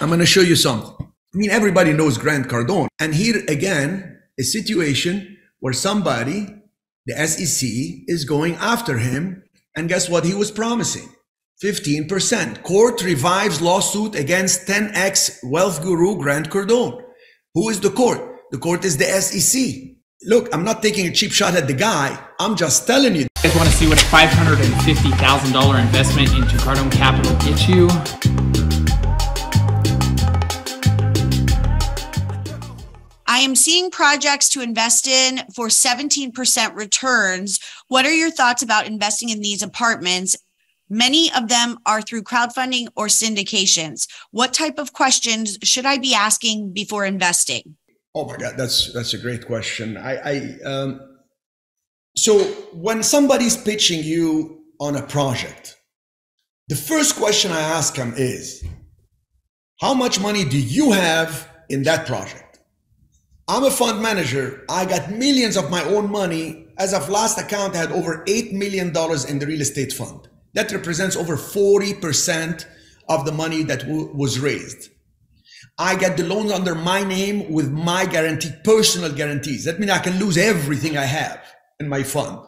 I'm going to show you something. I mean, everybody knows Grant Cardone. And here again, a situation where somebody, the SEC, is going after him. And guess what he was promising? 15%. Court revives lawsuit against 10x wealth guru Grant Cardone. Who is the court? The court is the SEC. Look, I'm not taking a cheap shot at the guy. I'm just telling you. You guys want to see what a $550,000 investment into Cardone Capital gets you? I am seeing projects to invest in for 17% returns. What are your thoughts about investing in these apartments? Many of them are through crowdfunding or syndications. What type of questions should I be asking before investing? Oh my God, that's that's a great question. I, I um, so when somebody's pitching you on a project, the first question I ask them is, how much money do you have in that project? I'm a fund manager. I got millions of my own money. As of last account, I had over $8 million in the real estate fund. That represents over 40% of the money that w- was raised. I get the loans under my name with my guarantee, personal guarantees. That means I can lose everything I have in my fund.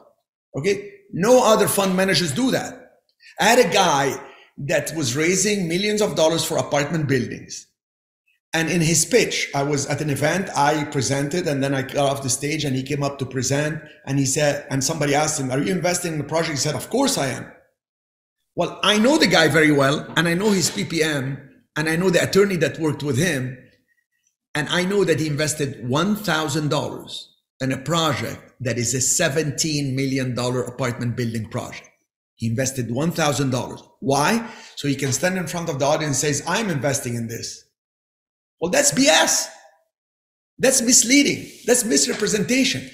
Okay. No other fund managers do that. I had a guy that was raising millions of dollars for apartment buildings. And in his pitch, I was at an event, I presented, and then I got off the stage and he came up to present. And he said, and somebody asked him, Are you investing in the project? He said, Of course I am. Well, I know the guy very well, and I know his PPM, and I know the attorney that worked with him, and I know that he invested $1,000 in a project that is a $17 million apartment building project. He invested $1,000. Why? So he can stand in front of the audience and says, I'm investing in this. Well, that's BS. That's misleading. That's misrepresentation.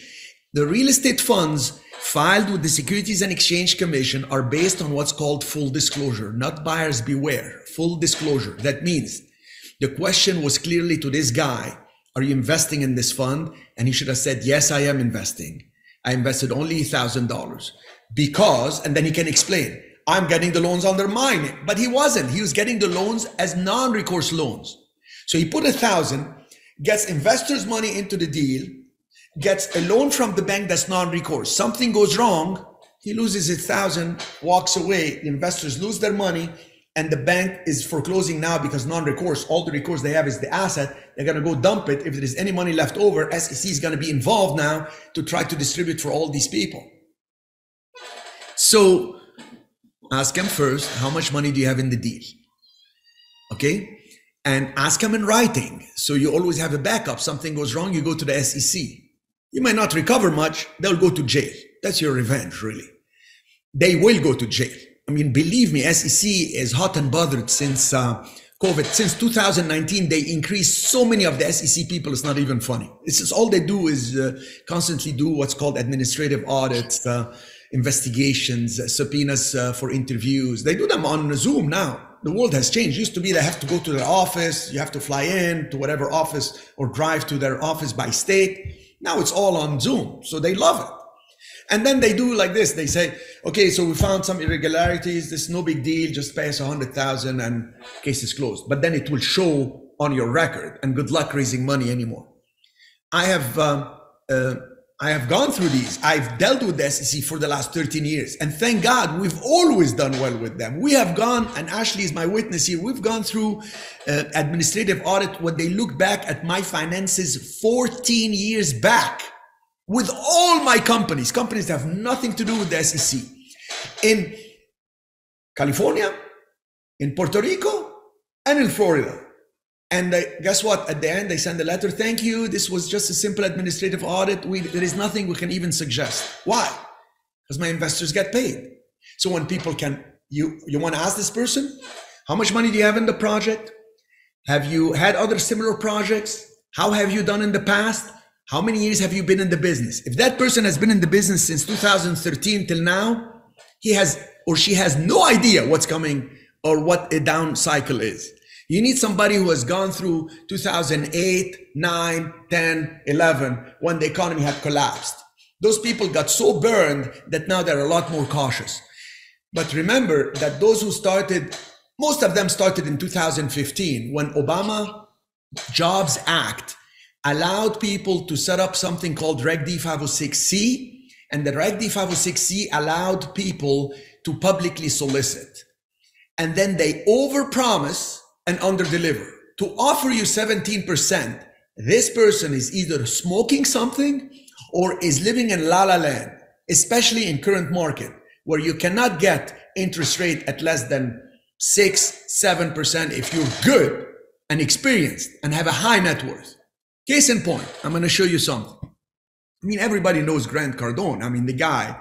The real estate funds filed with the Securities and Exchange Commission are based on what's called full disclosure, not buyers beware. Full disclosure. That means the question was clearly to this guy, are you investing in this fund? And he should have said, yes, I am investing. I invested only $1,000 because, and then he can explain, I'm getting the loans under mine, but he wasn't. He was getting the loans as non-recourse loans. So he put a thousand, gets investors' money into the deal, gets a loan from the bank that's non-recourse. Something goes wrong, he loses his thousand, walks away. The investors lose their money, and the bank is foreclosing now because non-recourse. All the recourse they have is the asset. They're to go dump it. If there is any money left over, SEC is to be involved now to try to distribute for all these people. So ask them first, how much money do you have in the deal? Okay. And ask them in writing. So you always have a backup. Something goes wrong, you go to the SEC. You might not recover much. They'll go to jail. That's your revenge, really. They will go to jail. I mean, believe me, SEC is hot and bothered since uh, COVID. Since 2019, they increased so many of the SEC people. It's not even funny. It's just all they do is uh, constantly do what's called administrative audits, uh, investigations, uh, subpoenas uh, for interviews. They do them on Zoom now. The world has changed. It used to be they have to go to their office. You have to fly in to whatever office or drive to their office by state. Now it's all on Zoom. So they love it. And then they do like this. They say, okay, so we found some irregularities. This is no big deal. Just pay us a hundred thousand and case is closed. But then it will show on your record and good luck raising money anymore. I have, um, uh, I have gone through these. I've dealt with the SEC for the last 13 years. And thank God we've always done well with them. We have gone, and Ashley is my witness here. We've gone through uh, administrative audit when they look back at my finances 14 years back with all my companies, companies that have nothing to do with the SEC, in California, in Puerto Rico, and in Florida. And they, guess what? At the end, they send a letter. Thank you. This was just a simple administrative audit. We, there is nothing we can even suggest. Why? Because my investors get paid. So when people can, you you want to ask this person, how much money do you have in the project? Have you had other similar projects? How have you done in the past? How many years have you been in the business? If that person has been in the business since 2013 till now, he has or she has no idea what's coming or what a down cycle is. You need somebody who has gone through 2008, 9, 10, 11 when the economy had collapsed. Those people got so burned that now they're a lot more cautious. But remember that those who started most of them started in 2015 when Obama Jobs Act allowed people to set up something called Reg D 506C. And the Reg D 506C allowed people to publicly solicit. And then they overpromise and underdeliver. To offer you 17%, this person is either smoking something or is living in la la land, especially in current market where you cannot get interest rate at less than six, seven percent if you're good and experienced and have a high net worth. Case in point, I'm going to show you something. I mean, everybody knows Grant Cardone. I mean, the guy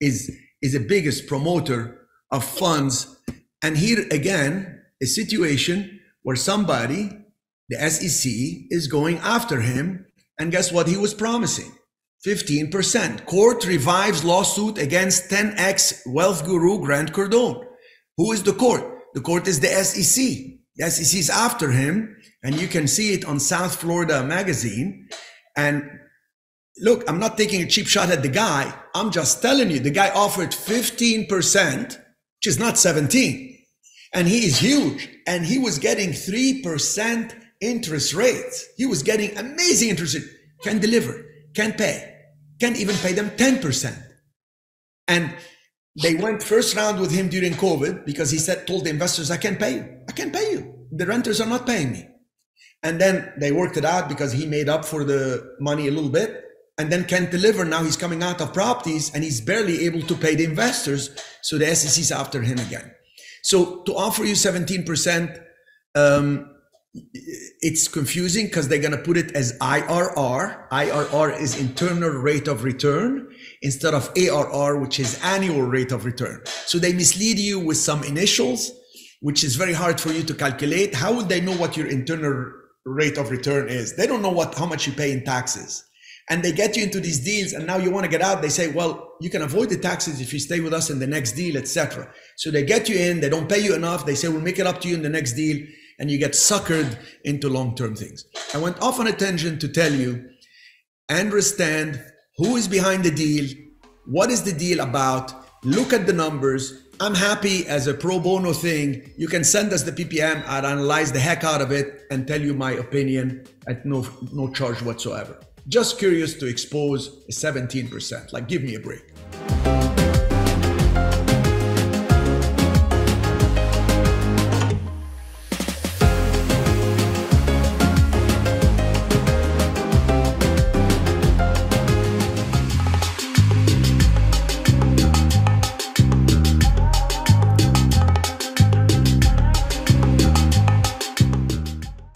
is is the biggest promoter of funds. And here again, a situation where somebody, the SEC, is going after him. And guess what he was promising? 15%. Court revives lawsuit against 10x wealth guru Grant Cardone. Who is the court? The court is the SEC. The SEC is after him, and you can see it on South Florida magazine. And look, I'm not taking a cheap shot at the guy. I'm just telling you, the guy offered 15%, which is not 17. And he is huge. And he was getting 3% interest rates. He was getting amazing interest rate. Can deliver, can pay, can even pay them 10%. And they went first round with him during COVID because he said, told the investors, I can't pay you. I can't pay you. The renters are not paying me. And then they worked it out because he made up for the money a little bit and then can't deliver. Now he's coming out of properties and he's barely able to pay the investors. So the SEC's after him again. So to offer you 17%, um, it's confusing because they're going to put it as IRR. IRR is internal rate of return instead of ARR, which is annual rate of return. So they mislead you with some initials, which is very hard for you to calculate. How would they know what your internal rate of return is? They don't know what how much you pay in taxes. And they get you into these deals, and now you want to get out. They say, "Well, you can avoid the taxes if you stay with us in the next deal, etc." So they get you in. They don't pay you enough. They say, "We'll make it up to you in the next deal," and you get suckered into long-term things. I went off on a tangent to tell you, understand who is behind the deal? What is the deal about? Look at the numbers. I'm happy as a pro bono thing. You can send us the PPM. I'll analyze the heck out of it and tell you my opinion at no, no charge whatsoever. Just curious to expose a 17%. Like, give me a break.